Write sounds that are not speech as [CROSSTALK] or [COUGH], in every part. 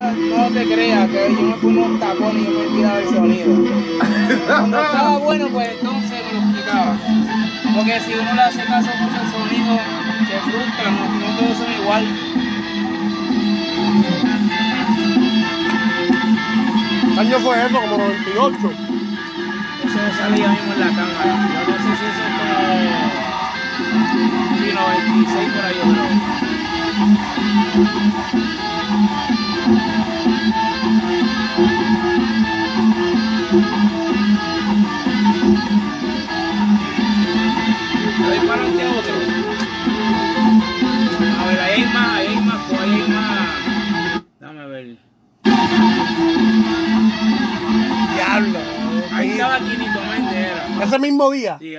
No te creas que yo me pongo un tapón y yo me olvidaba el sonido. Cuando estaba bueno, pues entonces me lo explicaba. Porque si uno le hace caso mucho el sonido, se frustra, no, no todos son igual. ¿Qué año fue eso? Como 98. Eso salía mismo en la cámara. Yo no sé si eso es como... Sí, 96 por ahí, yo creo. ¿Le doy para adelante a otro? A ver, ahí hay más, ahí más, ahí hay más. Dame ver. Diablo. Ahí Ahí. estaba Quinito Méndez, era. Ese mismo día. Sí.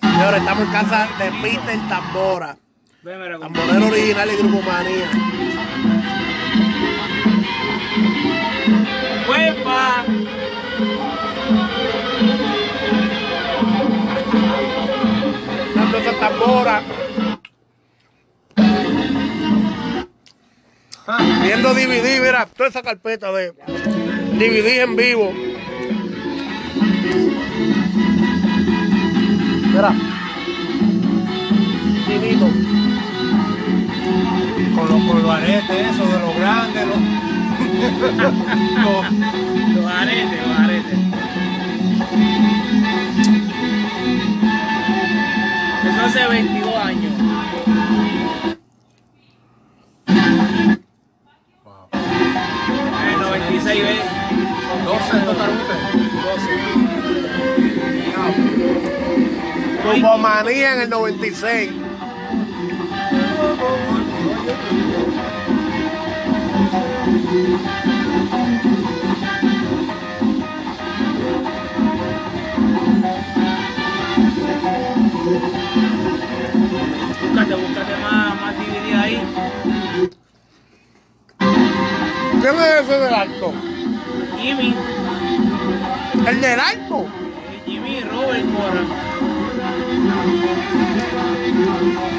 Señores, estamos en casa de Peter Tambora. Tamborero original y Grupo Manía. ¡Huepa! Dando esa tambora. Viendo DVD, mira, toda esa carpeta de DVD en vivo. Mira. Los, con los aretes, eso de los grandes, los, [LAUGHS] los- Los aretes, los aretes. Eso hace 22 años. En el 96, ¿ves? 12 total ustedes. 12. Grupo Manía en el 96. Búscate, búscate más, más DVD ahí. ¿Quién es ese del alto? Jimmy, ¿El del alto? Jimmy Robert Cora.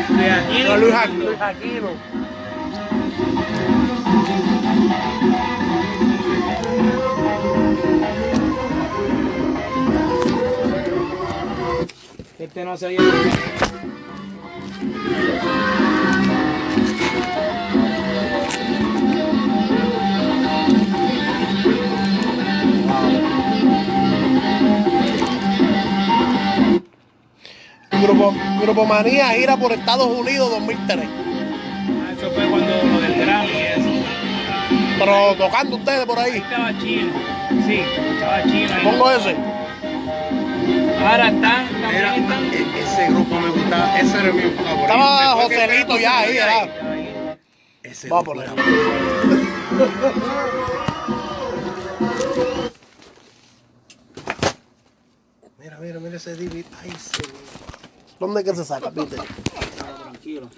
De aquí. No, Luis Aquino. Este no se oye. Grupo, Grupo Manía gira por Estados Unidos 2003. Ah, Eso fue cuando lo del Grammy y eso. Pero tocando ustedes por Ahí ahí. estaba chino. Sí, estaba chino. ahí. Pongo ese. Ahora están, e- ese grupo me gustaba, ese era mi favorito. Estaba Joselito ya ahí. Ahí. Ese Vamos era- [LAUGHS] Mira, mira, mira ese DVD. Ay, ese ¿Dónde es que se saca, Peter? [LAUGHS] Tranquilo.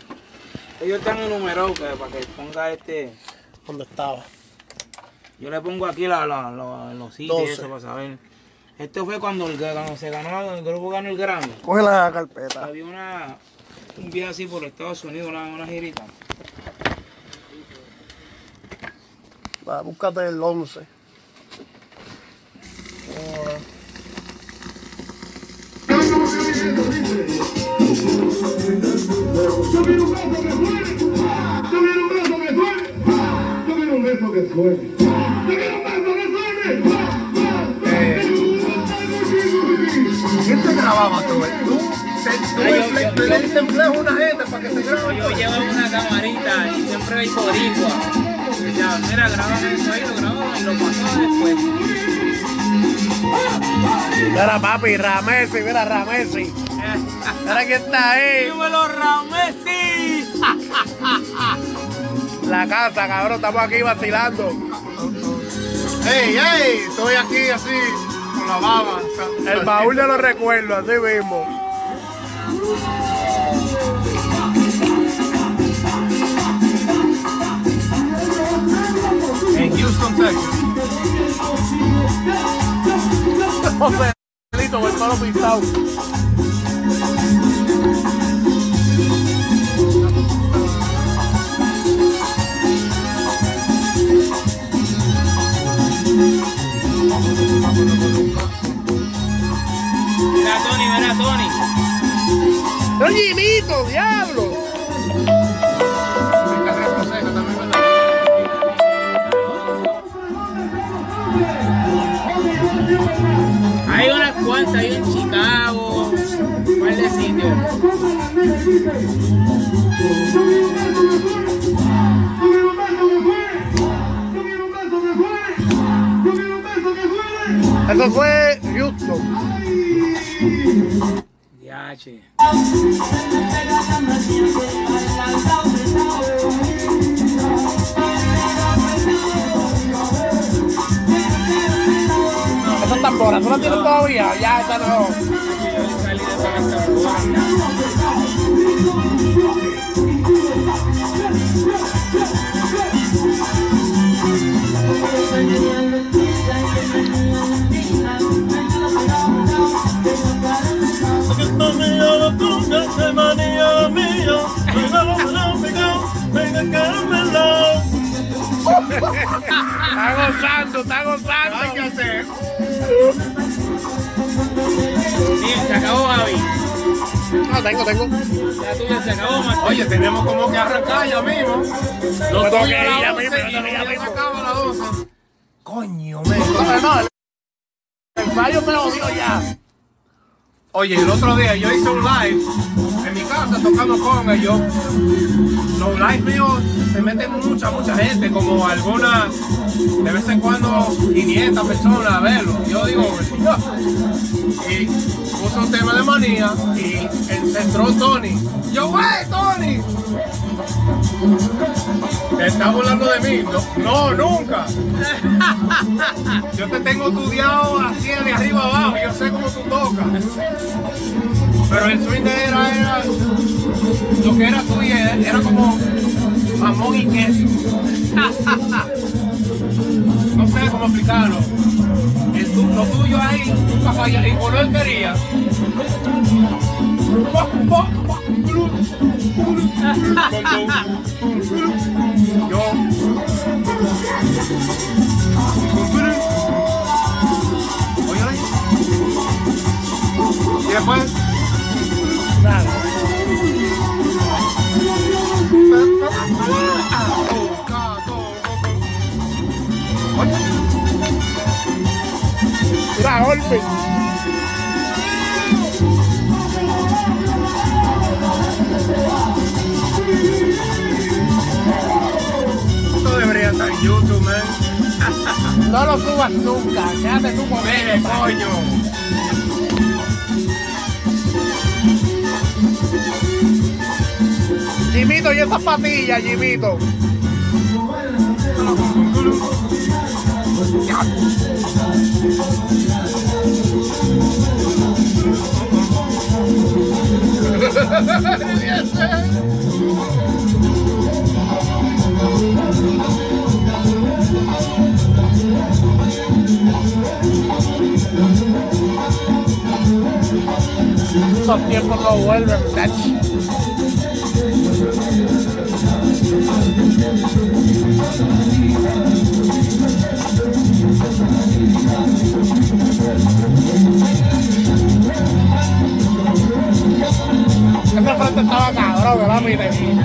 Ellos están enumerados que para que ponga este. ¿Dónde estaba? Yo le pongo aquí la, la- la- los sitios y 12. eso para saber. Esto fue cuando, el, cuando se ganó, el grupo ganó el Grammy. Coge la carpeta. Había una, un viaje así por Estados Unidos, una, una girita. Va, búscate el 11. Yo quiero un beso que suene. Yo quiero un beso que suene. Yo quiero un beso que suene. Tú le- yo- le- a una gente para que se grabe. Yo llevaba una camarita y siempre hay boricua. Y decía, mira, grábame eso ahí, lo grababa y lo pasaba después. Mira, papi, Ramesi, mira, Ramesi. Mira quién está ahí. ¡Dímelo, Ramesi! La casa, cabrón, estamos aquí vacilando. ¡Ey, ey! Estoy aquí así, con la baba. El baúl de los recuerdos, así mismo. En Houston, Texas. Joselito, el palo pintado. Diablo. Hay unas cuantas, hay en Chicago, ¿cuál de sitio? Eso fue Houston. Diache. Esas tamboras, ¿tú las tienes todavía? Ya, esa no. Yo salí de esa tambora. Arrancar ya mismo. Lo Me tengo tuyo que a ir ya las mismo, 11 yo y tengo que ir ya lo mismo. acaba a las 12. Coño. No, no, el, fallo me jodió ya. Oye, el otro día yo hice un live tocando y yo. Los lives míos se meten mucha, mucha gente, como alguna, de vez en cuando 500 personas a verlo. Yo digo, y puso un tema de manía y el- se entró Tony. Yo, wey, Tony. Te estás burlando de mí. No, no, nunca. Yo te tengo estudiado así de arriba abajo. Yo sé cómo tú tocas. Pero el swing de era, era lo que era tuyo era, como jamón y queso. [LAUGHS] No sé cómo explicarlo. El lo tuyo ahí nunca falla. Y cuando él quería. [LAUGHS] Yo. Y después. Golpe. Esto debería estar en YouTube, man. No lo subas nunca. Quédate tú con él. coño. Jimito, y esas patillas, Jimito. Esos tiempos no vuelven, muchachos. Ese frente estaba cabrón, ¿verdad, mire? Abusador,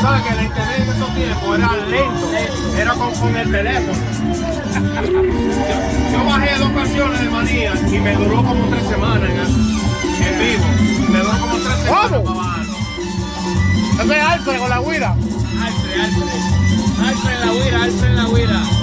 sabes que el internet en esos tiempos era lento, era con, con el teléfono. Yo, [LAUGHS] yo bajé dos canciones de manía y me duró como tres semanas en, en vivo. Me duró como tres semanas ¿Cómo? Ese es Alfred con la guira. Alfred, Alfred. Alfred en la huira, Alfred en la huira.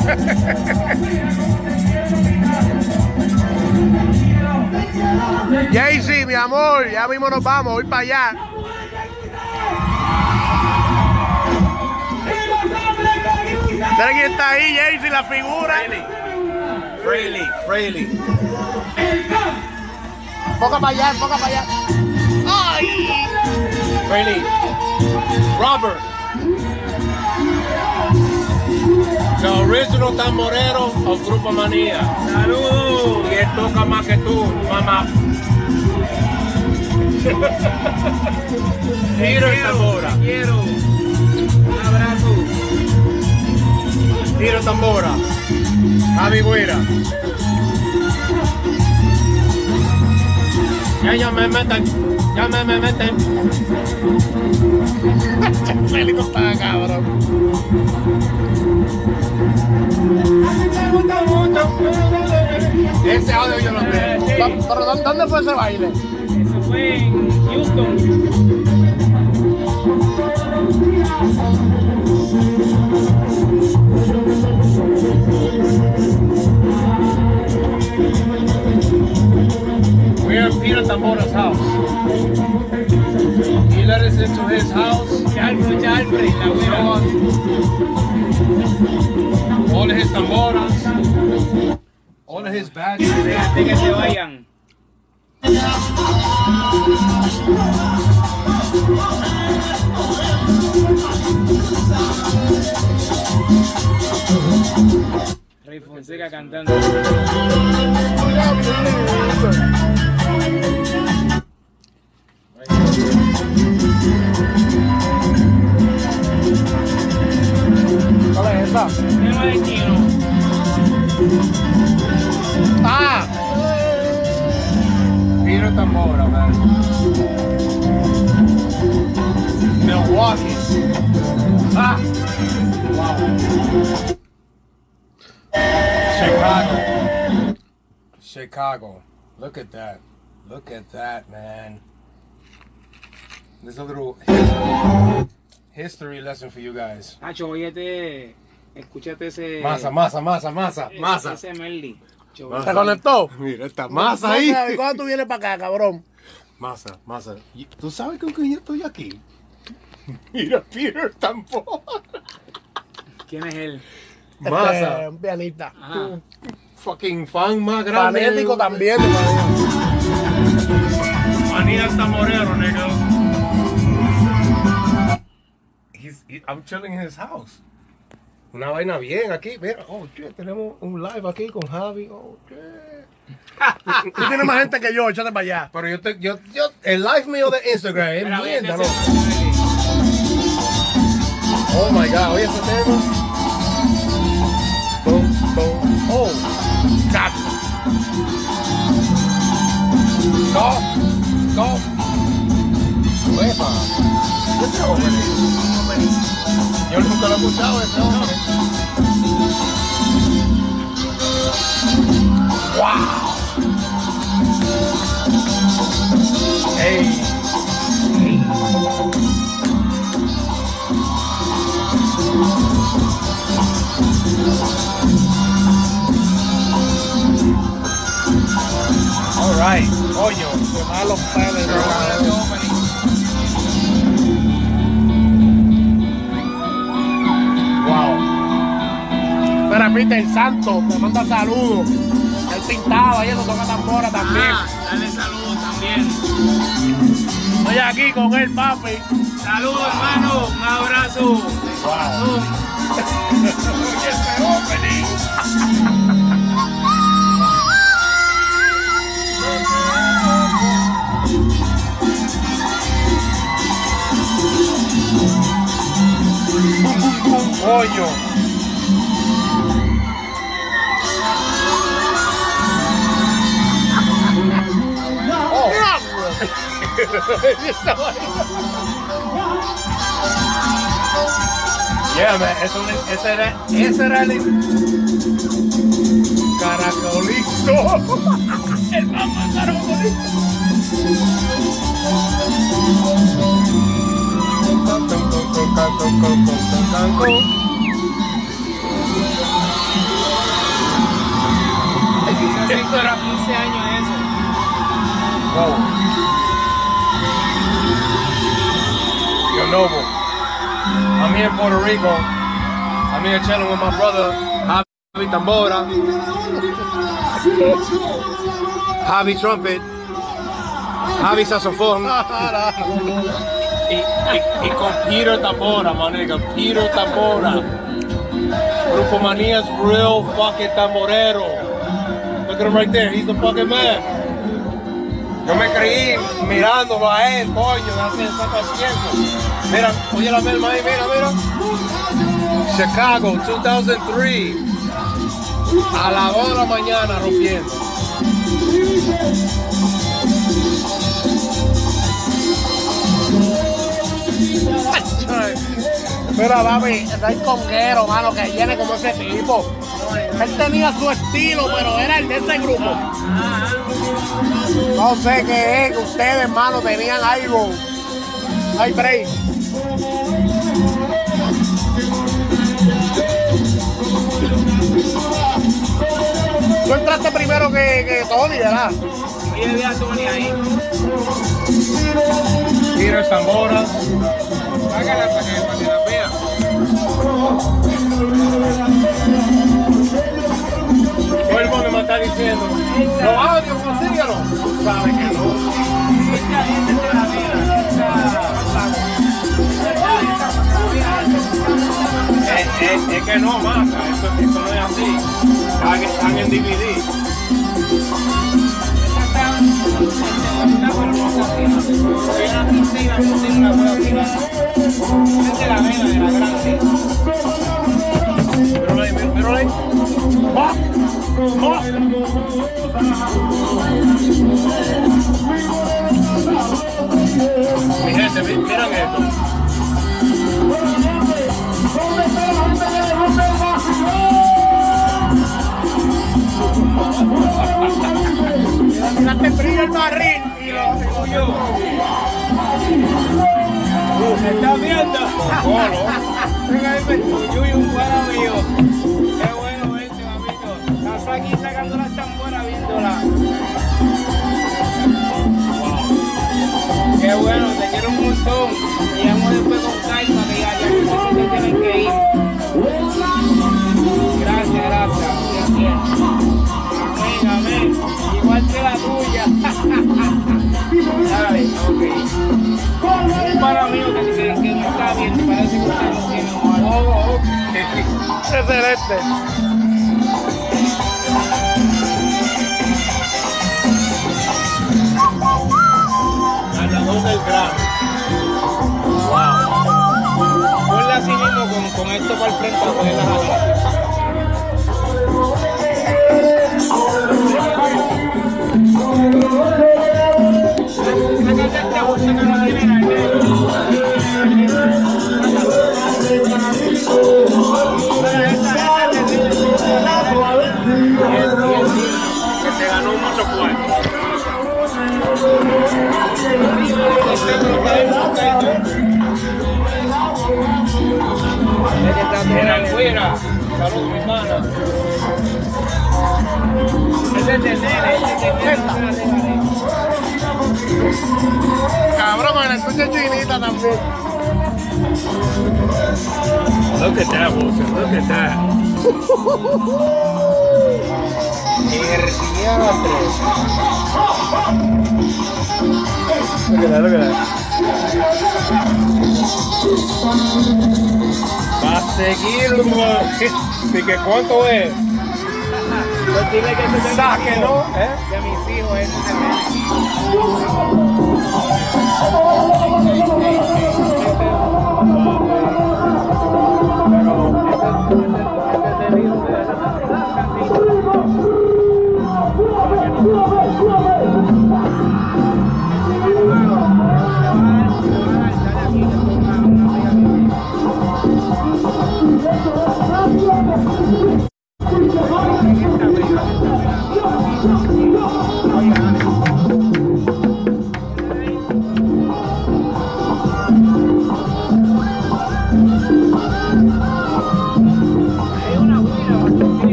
[LAUGHS] Jaycee, mi amor, ya mismo nos vamos, voy para allá. ¿Sabes quién está ahí, Jaycee, la figura? Freely, freely. Poca para allá, poca para allá. Freely. Robert. The original tamborero of Grupo Manía. ¡Saludos! Y él toca más que tú, mamá. [LAUGHS] Tiro y tambora. Quiero. Un abrazo. Tiro tambora. Javi Guira. Ya, ya me meten. Ya me, me meten. [LAUGHS] Joselito está cabrón. Ese audio yo lo tengo. ¿Pero dónde- fue ese baile? Eso fue en Houston. We're at Peter Tambora's house. He let us into his house. Alfred, Alfred, la His tamboras, all of his badges. Déjate que se vayan. Rey Fonseca cantando. ¿Cuál es esa? Ah. Milwaukee. Ah. Wow. Chicago. Chicago. Look at that. Look at that, man. There's a little history, history lesson for you guys. Nacho. Escúchate ese. Masa, masa, masa, masa, ese- masa. Ese Melly. Cho- ¿se conectó? Mira, esta masa ahí. ¿Cuándo- ¿Cuándo tú vienes para acá, cabrón? Masa, masa. ¿Y ¿Tú sabes con quién yo estoy aquí? Mira, Peter Tambora. ¿Quién es él? Este, Masa. un pianista. Ajá. Fucking fan más grande. Fanático también. Manías Tamorero, nigga. He's, he- I'm chilling in his house. Una vaina bien aquí. Mira, oh, shit, tenemos un live aquí con Javi. Oh, shit. [LAUGHS] Tú tienes más gente que yo, échate para allá. Pero yo, te, yo, yo, el live mío de Instagram es óyete mierda. Oh my god, oye ese tema. Boom, boom. Oh, God. Go, go. Uepa. Ese hombre. Yo nunca lo he escuchado ese hombre. Wow. Hey. All right. Coño. Qué malos pelos. repite, el santo, me manda saludos. Él pintaba y eso toca tambora también. Ah, dale saludos también. Estoy aquí con él, papi. Saludos, hermano. Un abrazo wow. corazón. Oye, Yeah, man, eso, ese era, ese era el caracolito. [LAUGHS] el mamá caracolito. Hace era 15 años eso. Wow. Noble. I'm here in Puerto Rico. I'm here chilling with my brother, Javi Tambora. Javi Trumpet. Javi Saxofón. [LAUGHS] y, y, con Peter Tambora, my nigga. Peter Tambora. Grupo Manía's real fucking tamborero. Look at him right there. He's the fucking man. Yo me creí mirándolo a él, coño. Mira, oye la misma ahí, mira, mira. Chicago, 2003. A las 2 de la mañana rompiendo. Mira, papi, hay conguero, mano, que viene como ese tipo. Él tenía su estilo, pero era el de ese grupo. No sé qué es, que ustedes, hermano, tenían algo. Hay break. Tú entraste primero que, que Tony, ¿verdad? Yo vi a Tony ahí. Peter Zambora. Hágala para que, para que la vea. En DVD. Mi gente, mi- miren esto. Miraste el barril y lo, ¿Estás viendo? [LAUGHS] Venga, un mío. Excelente. Ganador del Grammy. Wow. Ponla así mismo con, con esto para el frente para. Esa canción Look at that, Wilson. Look at that. [LAUGHS] Look at that, look at that. Va a seguir, güey. ¿Y que cuánto es? Pues dile que Saque. ¿no? ¿Eh? De mis hijos, es el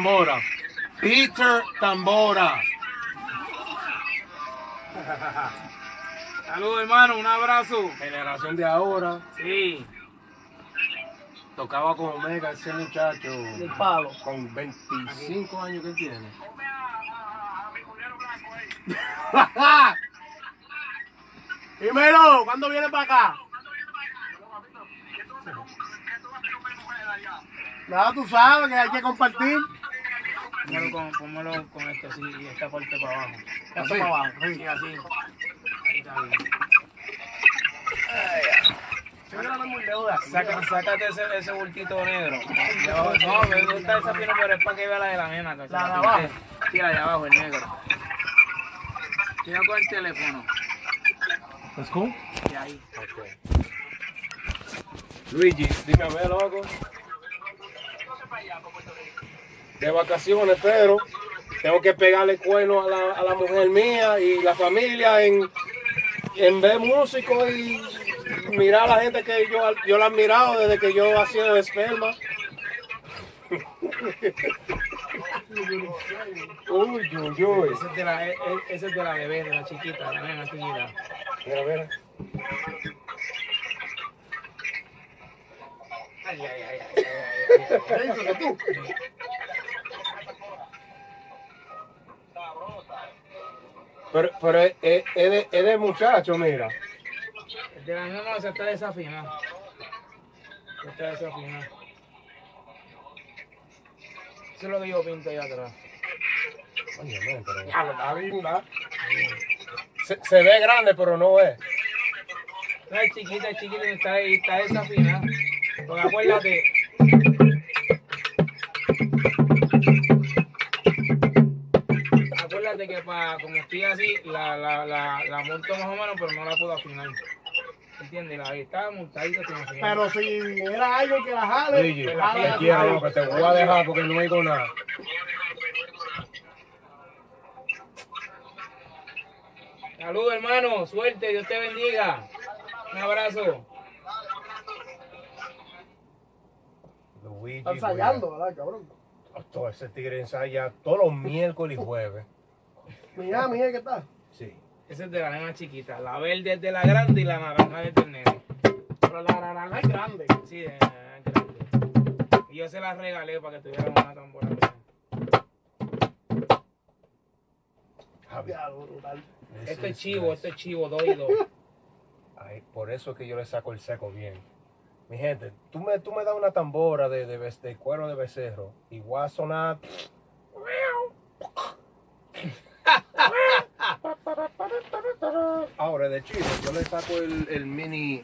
Tambora. Peter Tambora. Saludos, hermano, un abrazo. Generación de ahora. Sí. Tocaba con Omega ese muchacho. El palo. Con 25 años que tiene. [LAUGHS] Dímelo, ¿cuándo viene para acá? Nada, tú sabes que hay que compartir. Póngalo con, póngalo con esto así y esta parte para abajo. Eso para abajo. sí. Sí, así. Ahí está bien. Yo no muy lejos de aquí. Saca, sácate ese, ese bultito negro. No, me gusta esa pino, pero es para que vea la de la nena. La de abajo. Sí, la de abajo, el negro. Tira con el teléfono. ¿Es cool? Y ahí. Luigi, dime a ver, loco. De vacaciones, pero tengo que pegarle cuerno a la, a la mujer mía y la familia en, en ver músicos y mirar a la gente que yo, yo la he admirado desde que yo hacía esperma. Uy, uy, uy. Ese es de la, e- e- ese es de la bebé, de la chiquita, la nena chiquita. Mira, mira. Ay, ay, ay, ay, ay, ay, ay. Eso que Pero, pero es, es- es de, es de muchacho, mira. El de la no, ese está desafinado. Ese Está desafinado. Eso es lo que yo pinto allá atrás. Coño, men, pero- Ya lo está linda. Se, se ve grande, pero no es. No, es chiquita, es chiquita, está, está desafinada. Porque acuérdate. Que para, como estoy así, la, la, la, la monto más o menos, pero no la puedo afinar. ¿Entiendes? La está montadita sin afinar. Pero si era algo que la jale, Luigi, que te la jale. quiero, loco, te voy a dejar porque no oigo nada. Saludos, hermano. Suerte. Dios te bendiga. Un abrazo. Luigi, Está ensayando, ¿verdad, cabrón? Todo ese tigre ensaya todos los miércoles y jueves. Mira, mira, ¿qué tal? Sí. Esa es de la nena chiquita. La verde es de la grande y la naranja es del nene. Pero la naranja es grande. Sí, de la nena grande. Y yo se la regalé para que tuviera una tambora. Javi, Esto es chivo, esto es chivo, dos y dos. Ay, por eso es que yo le saco el seco bien. Mi gente, tú me, tú me das una tambora de, de, de cuero de becerro y voy a sonar. Ahora de chile, yo le saco el, el mini